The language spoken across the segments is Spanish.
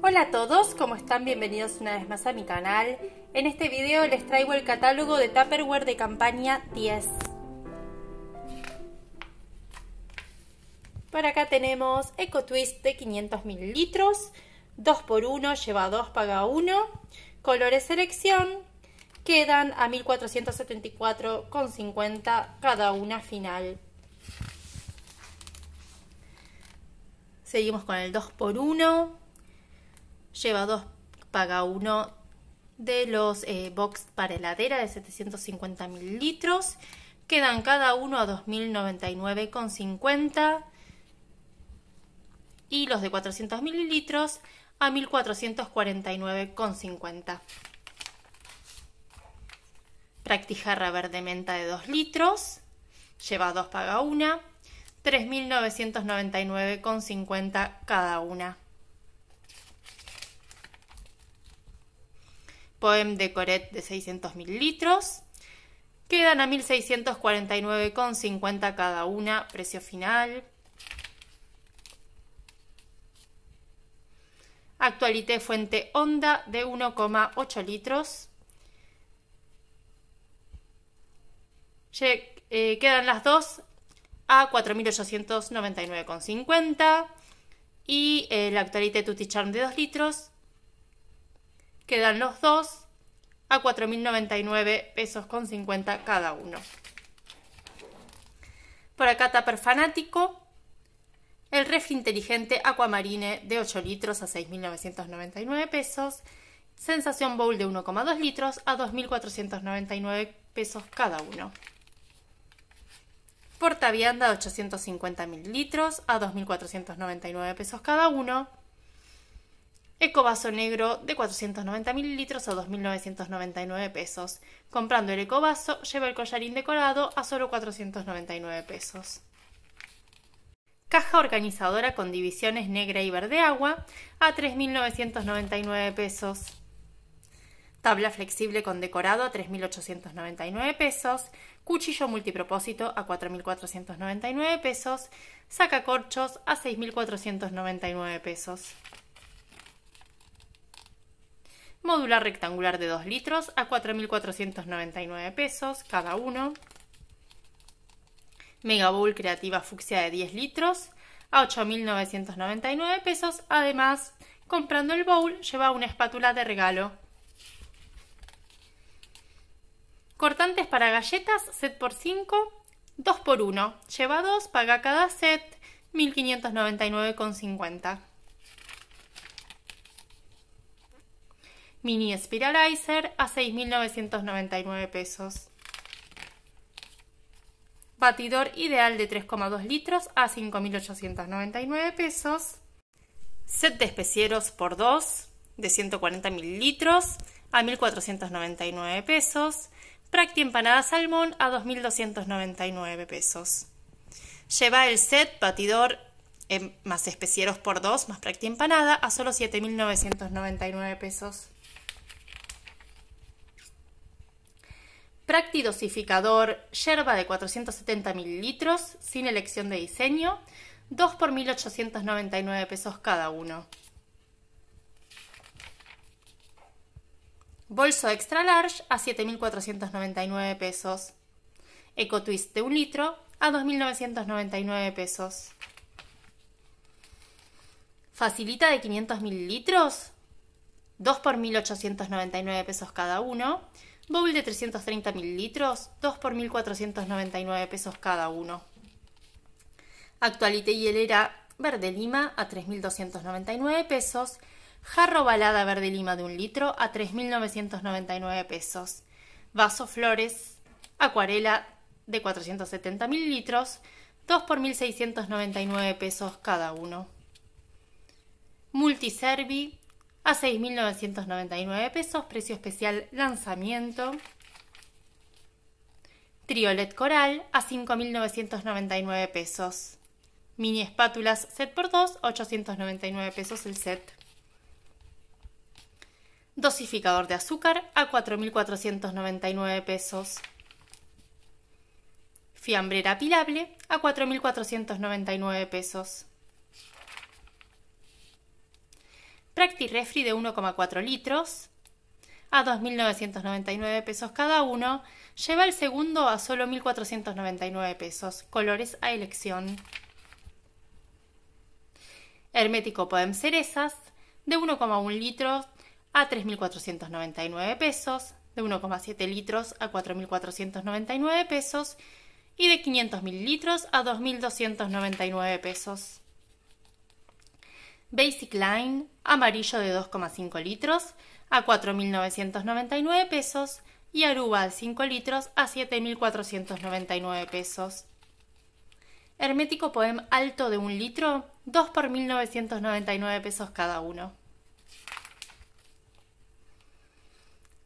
Hola a todos, ¿cómo están? Bienvenidos una vez más a mi canal. En este video les traigo el catálogo de Tupperware de campaña 10. Por acá tenemos Eco Twist de 500 mililitros, 2x1, lleva 2, paga 1, colores selección, quedan a 1474,50 cada una final. Seguimos con el 2x1, lleva 2, paga 1 de los eh, box para heladera de 750 mililitros. Quedan cada uno a 2.099,50 y los de 400 mililitros a 1.449,50. Practijarra verde menta de 2 litros, lleva 2 paga 1, 3.999,50 cada una. Poem de Coret de 600 mililitros. Quedan a 1.649,50 cada una, precio final. Actualité Fuente Honda de 1,8 litros. Eh, quedan las dos a 4.899,50 y el Actualité Tutti Charm de 2 litros quedan los dos a 4.099 pesos con 50 cada uno. Por acá Tupper Fanático, el refri inteligente Aquamarine de 8 litros a 6.999 pesos, Sensación Bowl de 1,2 litros a 2.499 pesos cada uno. Portavianda de 850 mililitros a 2.499 pesos cada uno. Ecovaso negro de 490 mililitros a 2.999 pesos. Comprando el ecovaso, lleva el collarín decorado a solo 499 pesos. Caja organizadora con divisiones negra y verde agua a 3.999 pesos. Tabla flexible con decorado a 3.899 pesos. Cuchillo multipropósito a 4.499 pesos. Sacacorchos a 6.499 pesos modular rectangular de 2 litros a 4.499 pesos cada uno, Mega Bowl Creativa Fucsia de 10 litros a 8.999 pesos, además comprando el bowl lleva una espátula de regalo. Cortantes para galletas, set por 5, 2 por 1. Lleva 2, paga cada set, 1.599,50. Mini Spiralizer a 6.999 pesos. Batidor ideal de 3,2 litros a 5.899 pesos. Set de especieros por 2 de 140 mililitros a 1.499 pesos. Practi empanada salmón a 2.299 pesos. Lleva el set batidor más especieros por 2 más Practi empanada a solo 7.999 pesos. Practidosificador yerba de 470 mililitros, sin elección de diseño, 2 por 1.899 pesos cada uno. Bolso extra large a 7.499 pesos. Eco Twist de 1 litro a 2.999 pesos. Facilita de 500 mililitros, 2 por 1.899 pesos cada uno. Bowl de 330 mililitros, 2 por 1.499 pesos cada uno. Actualite hielera verde lima a 3.299 pesos. Jarro balada verde lima de 1 litro a 3.999 pesos. Vaso flores acuarela de 470 mililitros, 2 por 1.699 pesos cada uno. Multiservi a 6.999 pesos, precio especial lanzamiento. Triolet Coral a 5.999 pesos. Mini espátulas set por 2, 899 pesos el set. Dosificador de azúcar a 4.499 pesos. Fiambrera pilable a 4.499 pesos. Practi Refri de 1,4 litros a 2.999 pesos cada uno. Lleva el segundo a solo 1.499 pesos. Colores a elección. Hermético Poem Cerezas de 1,1 litros a 3.499 pesos, de 1,7 litros a 4.499 pesos y de 500 mililitros a 2.299 pesos. Basic Line amarillo de 2,5 litros a 4.999 pesos y Aruba de 5 litros a 7.499 pesos. Hermético Poem alto de 1 litro, 2 por 1.999 pesos cada uno.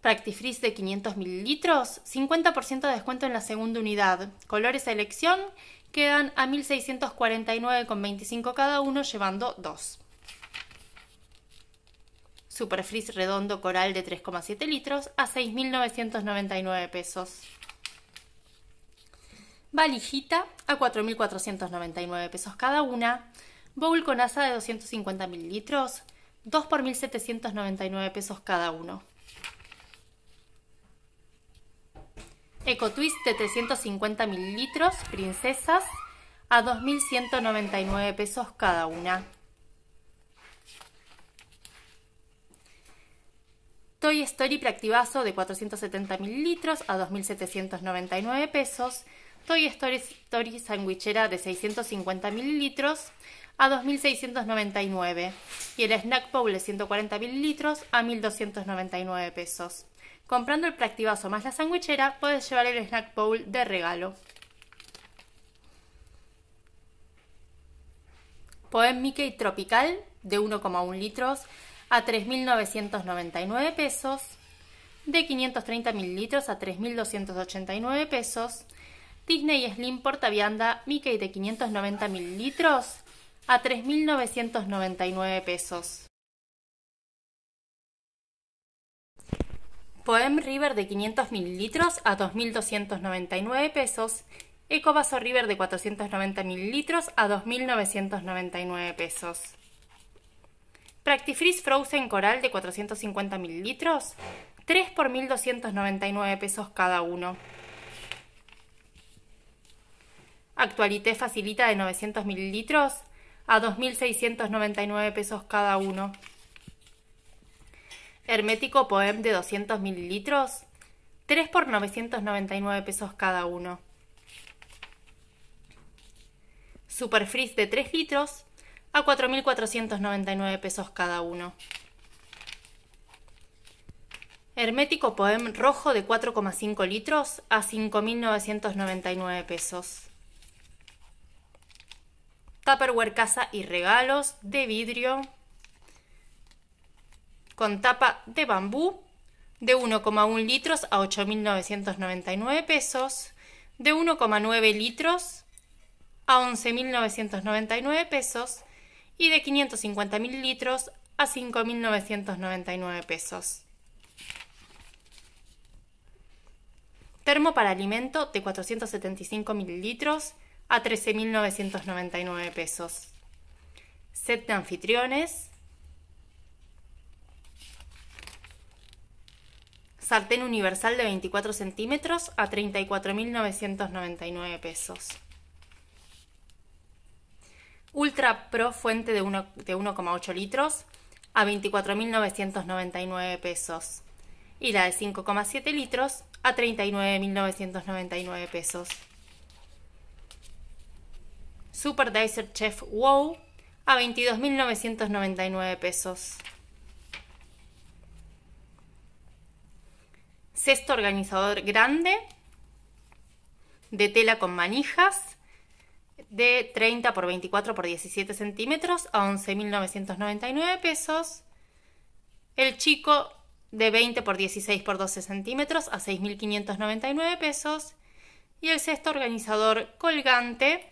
Practifreeze de 500 mililitros, 50% de descuento en la segunda unidad. Colores a elección quedan a 1.649,25 cada uno, llevando 2. Superfreeze redondo coral de 3,7 litros a 6.999 pesos. Valijita a 4.499 pesos cada una. Bowl con asa de 250 mililitros, 2 por 1.799 pesos cada uno. Eco Twist de 350 mililitros, princesas, a 2.199 pesos cada una. Toy Story Preactivazo de 470 mililitros a 2.799 pesos. Toy Story, Story Sandwichera de 650 mililitros a 2.699 y el Snack Bowl de 140 mililitros a 1.299 pesos. Comprando el Practivazo más la sandwichera, puedes llevar el Snack Bowl de regalo. Poem Mickey Tropical de 1,1 litros a 3.999 pesos. De 530 mililitros a 3.289 pesos. Disney Slim Portavianda Mickey de 590 mililitros a 3.999 pesos. Poem River de 500 mililitros a 2.299 pesos. Ecovaso River de 490 mililitros a 2.999 pesos. Practifreeze Frozen Coral de 450 mililitros, 3 por 1.299 pesos cada uno. Actualité Facilita de 900 mililitros a 2.699 pesos cada uno. Hermético Poem de 200 mililitros, 3 por 999 pesos cada uno. Superfreeze de 3 litros, a 4.499 pesos cada uno. Hermético Poem rojo de 4,5 litros a 5.999 pesos. Tupperware Casa y Regalos de vidrio con tapa de bambú de 1,1 litros a 8.999 pesos, de 1,9 litros a 11.999 pesos y de 550 mililitros a 5.999 pesos. Termo para alimento de 475 mililitros a 13.999 pesos. Set de anfitriones Sartén universal de 24 centímetros a 34.999 pesos. Ultra Pro fuente de 1,8 litros a 24.999 pesos. Y la de 5,7 litros a 39.999 pesos. Super Dicer Chef Wow a 22.999 pesos. cesto organizador grande de tela con manijas de 30 por 24 por 17 centímetros a 11.999 pesos. El chico de 20 por 16 por 12 centímetros a 6.599 pesos. Y el cesto organizador colgante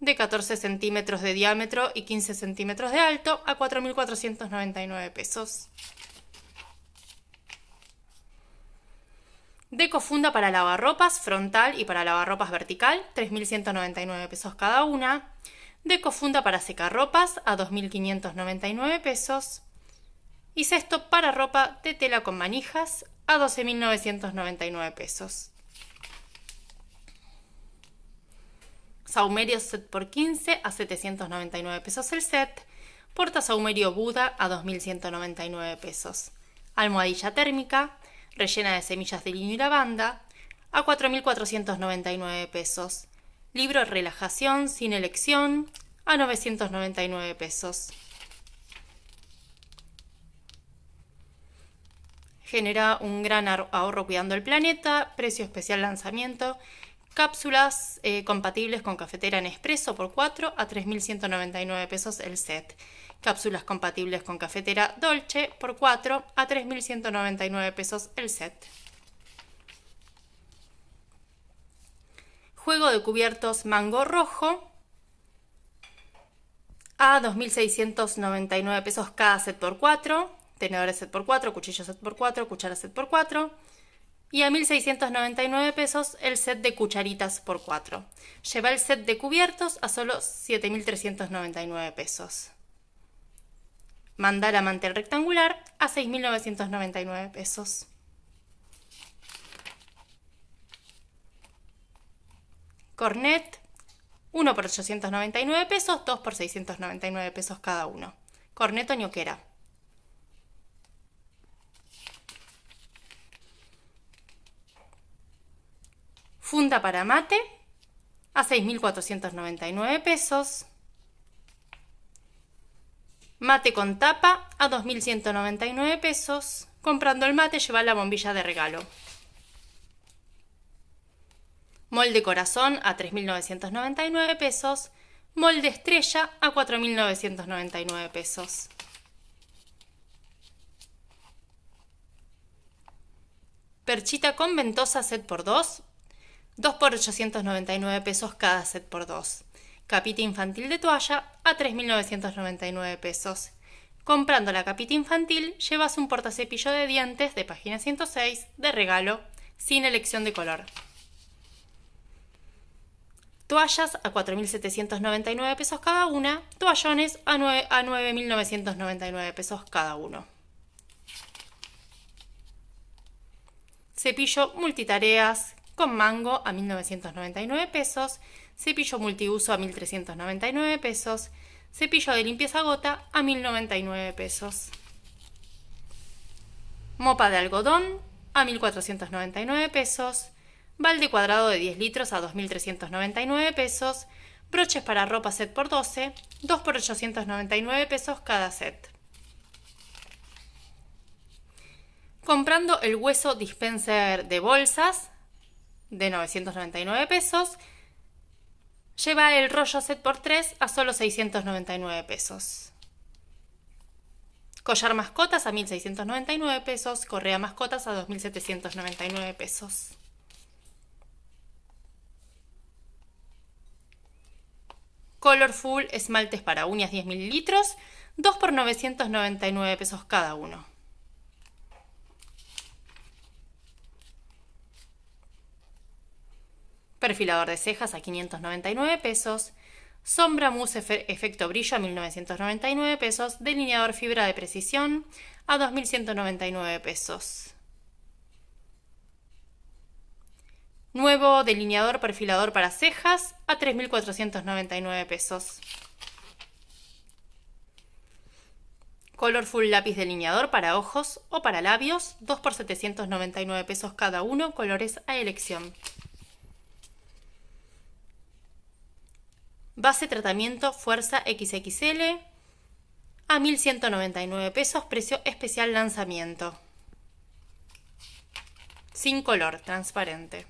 de 14 centímetros de diámetro y 15 centímetros de alto a 4.499 pesos. Deco funda para lavarropas frontal y para lavarropas vertical, 3.199 pesos cada una. Decofunda para secar ropas a 2.599 pesos. Y cesto para ropa de tela con manijas a 12.999 pesos. Saumerio set por 15 a 799 pesos el set. Porta saumerio Buda a 2.199 pesos. Almohadilla térmica, rellena de semillas de lino y lavanda, a 4.499 pesos. Libro Relajación sin elección a 999 pesos. Genera un gran ahorro cuidando el planeta, precio especial lanzamiento, cápsulas eh, compatibles con cafetera en expreso por 4 a 3.199 pesos el set. Cápsulas compatibles con cafetera Dolce por 4 a 3.199 pesos el set. Juego de cubiertos mango rojo a 2.699 pesos cada set por 4, tenedores set por 4, cuchillos set por 4, cucharas set por 4 y a 1.699 pesos el set de cucharitas por 4. Lleva el set de cubiertos a solo 7.399 pesos. Mandala mantel rectangular a 6.999 pesos. Cornet, 1 por 899 pesos, 2 por 699 pesos cada uno. Corneto ñoquera. Funda para mate a 6.499 pesos. Mate con tapa a 2.199 pesos. Comprando el mate lleva la bombilla de regalo. Molde corazón a 3.999 pesos. Molde estrella a 4.999 pesos. Perchita con ventosa set por 2. 2 por 899 pesos cada set por 2. Capita infantil de toalla a 3.999 pesos. Comprando la capita infantil llevas un portacepillo de dientes de página 106 de regalo sin elección de color. Toallas a 4.799 pesos cada una. Toallones a 9.999 pesos cada uno. Cepillo multitareas con mango a 1.999 pesos. Cepillo multiuso a 1.399 pesos. Cepillo de limpieza gota a 1.099 pesos. Mopa de algodón a 1.499 pesos balde cuadrado de 10 litros a 2.399 pesos, broches para ropa set por 12, 2 por 899 pesos cada set. Comprando el hueso dispenser de bolsas de 999 pesos, lleva el rollo set por 3 a solo 699 pesos. Collar mascotas a 1.699 pesos, correa mascotas a 2.799 pesos. Colorful esmaltes para uñas 10 mililitros, 2 por 999 pesos cada uno. Perfilador de cejas a 599 pesos. Sombra mousse efecto brillo a 1999 pesos. Delineador fibra de precisión a 2199 pesos. Nuevo delineador perfilador para cejas a 3.499 pesos. Colorful lápiz delineador para ojos o para labios, 2 por 799 pesos cada uno, colores a elección. Base tratamiento Fuerza XXL a 1.199 pesos, precio especial lanzamiento. Sin color, transparente.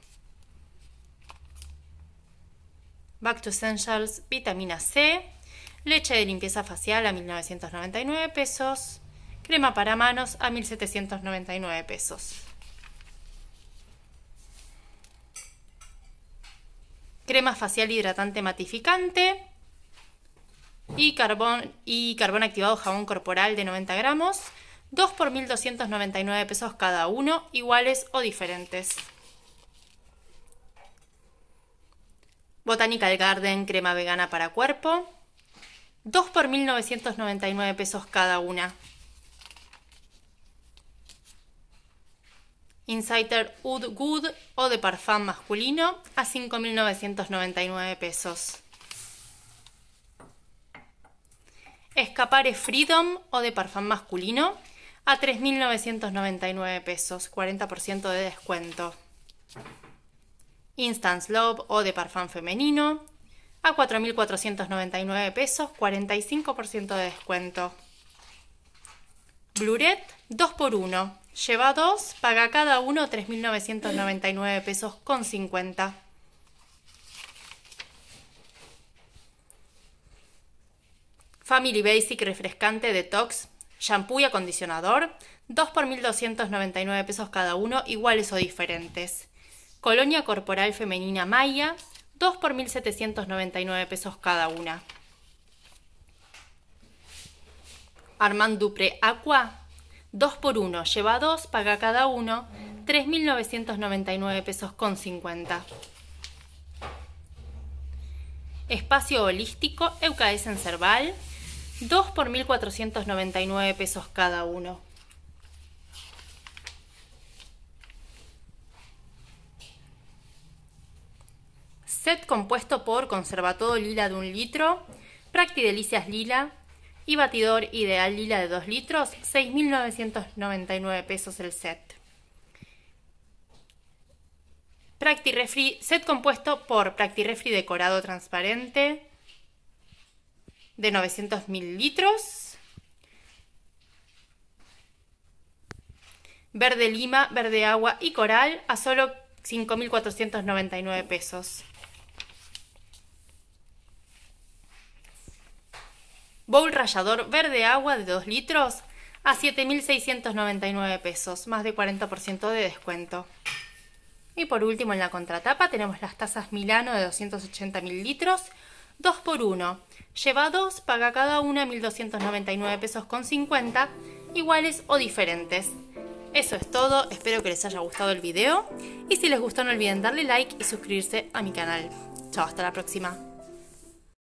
Back to Essentials, vitamina C, leche de limpieza facial a 1.999 pesos, crema para manos a 1.799 pesos. Crema facial hidratante matificante y carbón, y carbón activado jabón corporal de 90 gramos, 2 por 1.299 pesos cada uno, iguales o diferentes. Botanical Garden crema vegana para cuerpo, 2 por 1.999 pesos cada una. Insider Oud Good o de parfum masculino a 5.999 pesos. Escapare Freedom o de parfum masculino a 3.999 pesos, 40% de descuento. Instance Love o de parfum femenino a 4.499 pesos, 45% de descuento. Bluret 2x1. Lleva 2, paga cada uno 3.999 pesos con 50. Family Basic refrescante detox, shampoo y acondicionador, 2 por 1.299 pesos cada uno, iguales o diferentes. Colonia corporal femenina Maya, 2 por 1.799 pesos cada una. Armand Dupré Aqua, 2 por 1, lleva 2, paga cada uno, 3.999 pesos con 50. Espacio holístico Eucaes en Cerval, 2 por 1.499 pesos cada uno. Set compuesto por conservatodo lila de 1 litro, Practidelicias lila y batidor ideal lila de 2 litros, 6.999 pesos el set. Practi set compuesto por Practi decorado transparente de 900 mililitros. Verde lima, verde agua y coral a solo 5.499 pesos. Bowl rallador verde agua de 2 litros a 7.699 pesos, más de 40% de descuento. Y por último en la contratapa tenemos las tazas Milano de 280 mililitros, 2 por 1. Lleva 2, paga cada una 1.299 pesos con 50, iguales o diferentes. Eso es todo, espero que les haya gustado el video y si les gustó no olviden darle like y suscribirse a mi canal. Chao, hasta la próxima.